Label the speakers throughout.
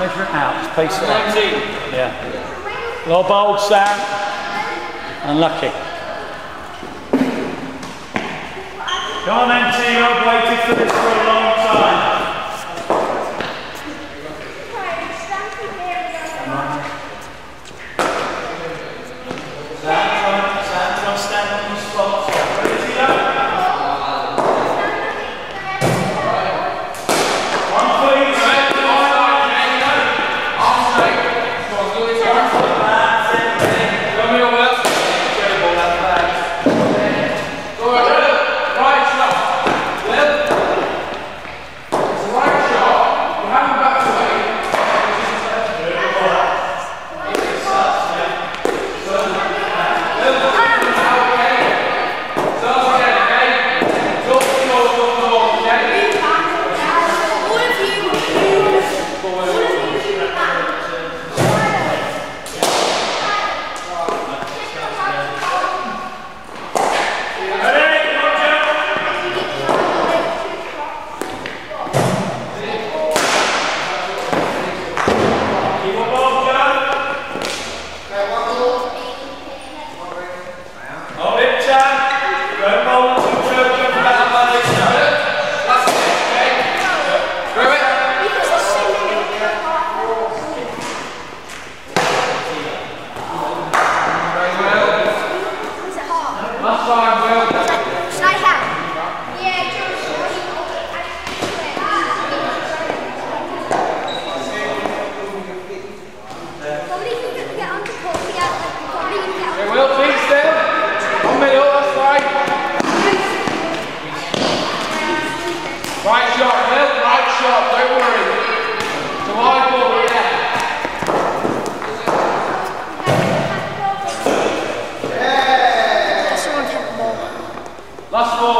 Speaker 1: measure it out. Just pace it out. Yeah. Low bold, Sam. Unlucky. Come on, NT. I've waited for this for a long time. Pastor!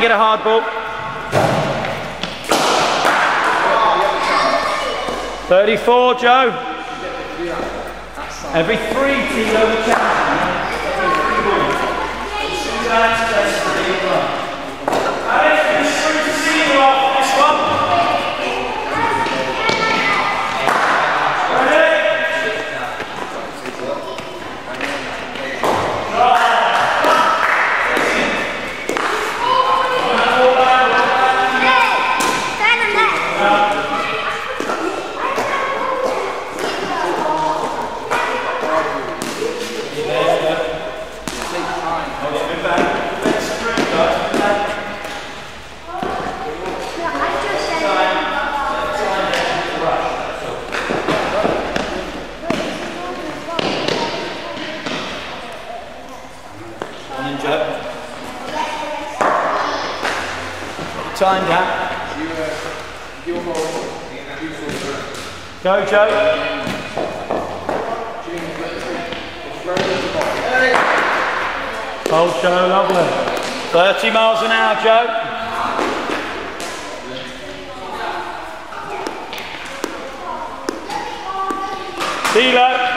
Speaker 1: and
Speaker 2: get
Speaker 3: a hard ball. 34, Joe. Every three teams over 10. Time, out. Go, Joe. Old Joe, lovely. 30 miles an hour, Joe. See.